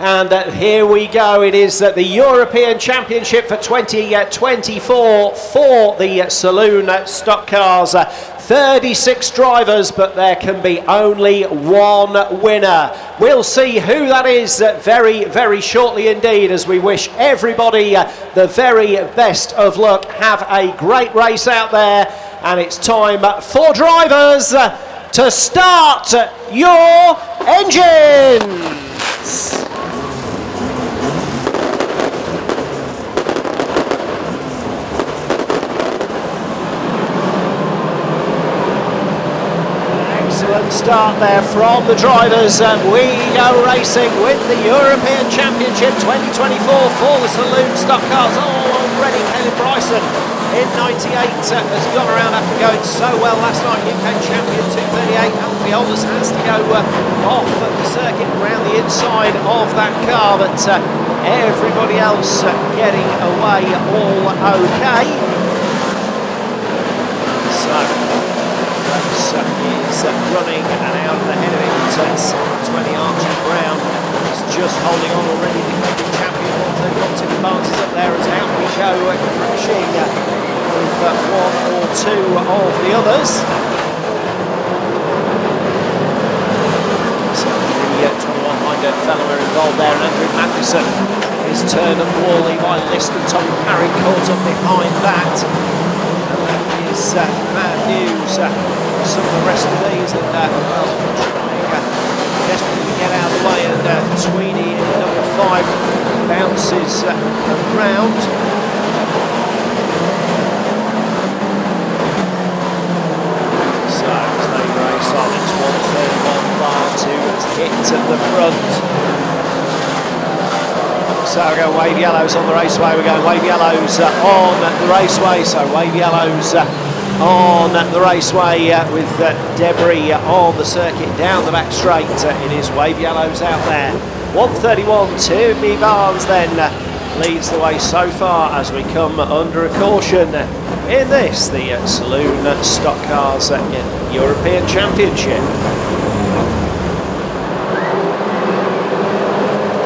And uh, here we go. It is uh, the European Championship for 2024 for the uh, Saloon Stock Cars. Uh, 36 drivers, but there can be only one winner. We'll see who that is uh, very, very shortly indeed, as we wish everybody uh, the very best of luck. Have a great race out there, and it's time for drivers uh, to start your engines. Start there from the drivers. And we go racing with the European Championship 2024 for the Saloon Stock Cars. Oh, already Caleb Bryson in 98 uh, has gone around after going so well last night. UK champion 238. Alfie Alders has to go uh, off the circuit around the inside of that car, but uh, everybody else uh, getting away all okay. So, uh, uh, running and out of the head of it. It's 20 Archie Brown is just holding on already. Defending champion 131 Tim Barnes is up there as out we go, uh, crashing uh, with uh, one or two of the others. So the uh, 21 Hinder fellow are involved there, and Andrew Matheson is turned up the wall. Levi List and Tommy Parry caught up behind that. Is uh, news. Uh, some of the rest of these that uh, well, trying uh, desperately get out of the way, and uh, Sweeney in number five bounces uh, around. So as they race on, it's 131 bar to hit at the front. So we're going wave yellows on the raceway. We're going wave yellows uh, on the raceway. So wave yellows uh, on the raceway uh, with uh, debris on the circuit down the back straight. Uh, his wave yellows out there. 131 Timmy Barnes then uh, leads the way so far as we come under a caution in this, the uh, Saloon Stock Cars European Championship.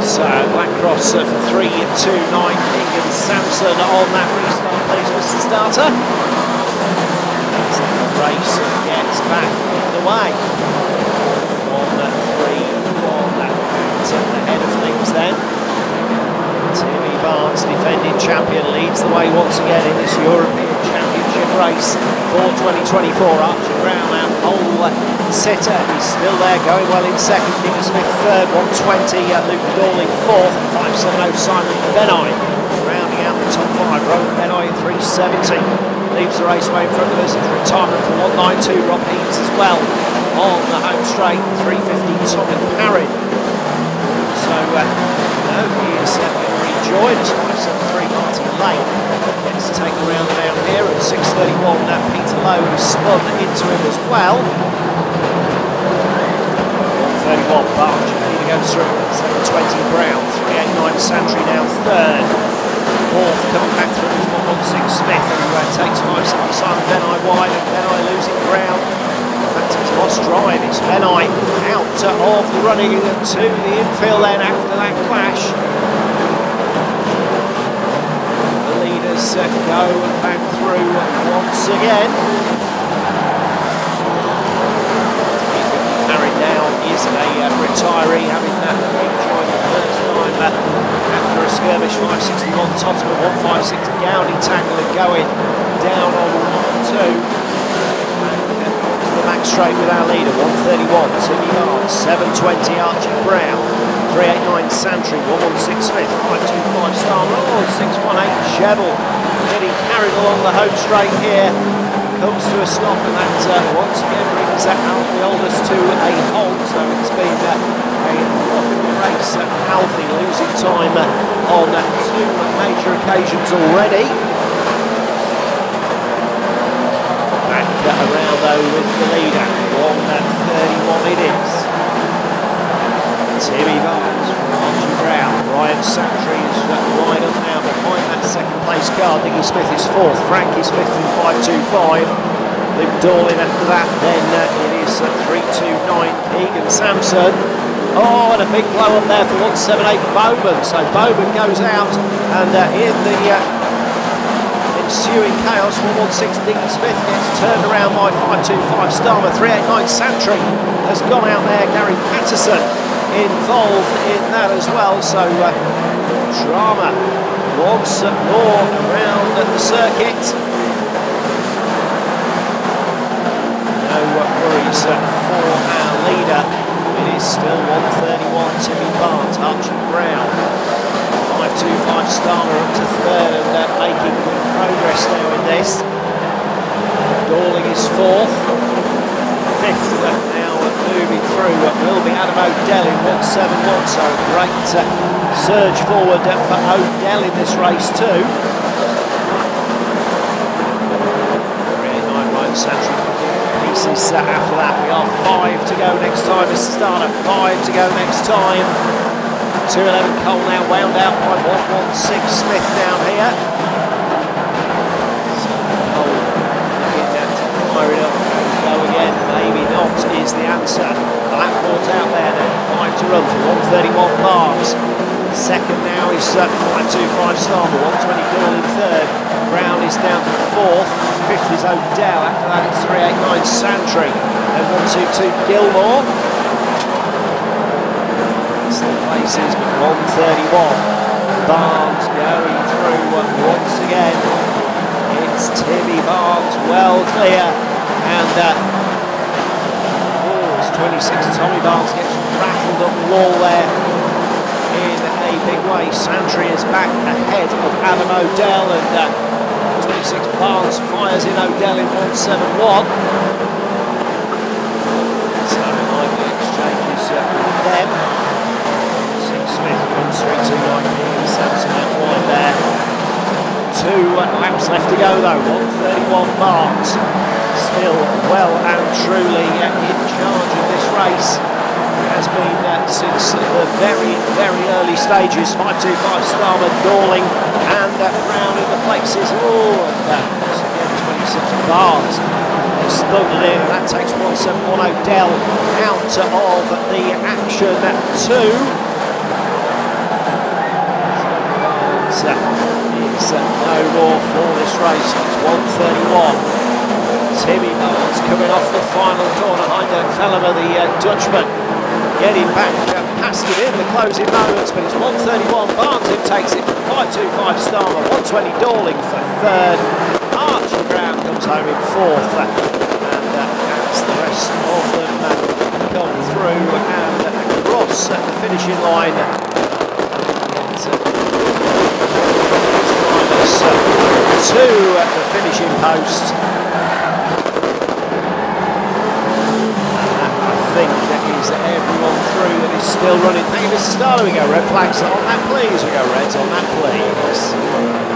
So Blackcross uh, for 3 2 9 Egan Sampson on that restart, please, Mr. Starter. The race gets back in underway. 1 3 1 at the head of things then. Timmy Barnes, defending champion, leads the way once again in this European Championship race for 2024. Archie Brown out pole sitter is still there, going well in second. Nicky Smith third, 120. Uh, Luke Dorling fourth, 570 Simon Benoit rounding out the top five. Rowan Benoit 370 leaves the raceway in front of us. Retirement for 192. Rob Heaves as well on the home straight. 350 Tommy Parry. So uh, no, he is uh, going to rejoin us. 573 Martin Lane gets to take a round down here at 631. That Peter Lowe has spun into him as well. 131 Barge, Peter goes through. 720 Brown, 389 Santry now third. Fourth coming back through is 116 Smith who uh, takes 570 Simon Benoit wide and Benoit losing ground. In fact, lost drive. It's Benoit out of the running to the infield then after that clash. The leaders uh, go back through once again. Carried down is a uh, retiree having uh, enjoyed the first time uh, after a skirmish 561 Tottenham 156 Gowdy tackle and going down on 1 2 to the back straight with our leader 131 Timmy Barnes 720 Archie Brown 389 Santry 116 Smith 525 Starmer 618 Chevel getting carried along the home straight here comes to a stop and that uh, once again brings Alfie Aldous to a halt so it's been uh, a race uh, Alfie losing time uh, on uh, two major occasions already uh, around though with the leader 31 it is Timmy Barnes from Archie Brown Ryan Santry is uh, wide up now behind that second place car Nicky Smith is fourth. Frank is fifth in 525 Luke Dorling after that. Then uh, it is uh, 329 Egan Sampson. Oh, and a big blow up there for 178 Bowman. So Bowman goes out, and uh, in the uh, ensuing chaos, 116 Dean Smith gets turned around by 525 Starmer. 389 Santry has gone out there. Gary Patterson involved in that as well. So uh, drama once more around the circuit. No worries for our leader. It is still 131 Timmy Barnes, Archie Brown. 525 Starmer up to third and uh, making good progress now in this. Dorling is fourth. Fifth uh, now uh, moving through uh, will be Adam O'Dell in 171, so a great uh, surge forward uh, for O'Dell in this race too. 389 Ryan Santry pieces uh, after that. We are five to go next time. This is Starter, five to go next time. 211 Cole now wound out by 116 Smith down here. So again. Maybe not is the answer. Blackboard's out there now, five to run for 131 marks. Second now is uh, 525 Starmer, 120 Girl in third. Brown is down to fourth. Fifth is O'Dell. After that it's 389 Santry. Then 122 Gilmore. It's the places, but 131. Barnes going through once again. It's Timmy Barnes well clear. And uh, oh, it's 26. Tommy Barnes gets rattled up the wall there in a big way. Santry is back ahead of Adam O'Dell and uh, 26 Barnes fires in O'Dell in 171. So lively exchanges uh, with them. See Smith runs 329 Sampson out wide there. Two laps left to go though, 131 marks. still well and truly in charge of this race It has been uh, since the very, very early stages. 525 Starmer, Dorling and uh, Brown in the places. Oh, and uh, again 26 Barnes has thundered in, that takes 171 O'Dell out of the action too. Barnes is uh, no more for this race. It's 131. Timmy Barnes coming off the final corner. Heinrich Vellemer, the uh, Dutchman, getting back uh, past it in the closing moments, but it's 131. Barnes who takes it, 525 Starmer, 120 Dorling for third. Archie Brown comes home in fourth, uh, and uh, the rest of them uh, come through and across the finishing line. To at the finishing post. And I think that is everyone through that is still running. Thank you, Mr. Starler. We go red flags on that, please. We go reds on that, please.